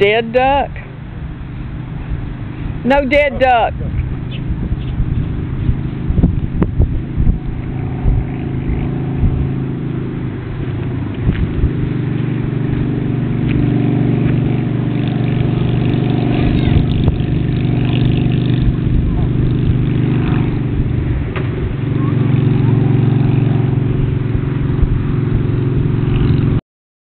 Dead duck? No dead duck.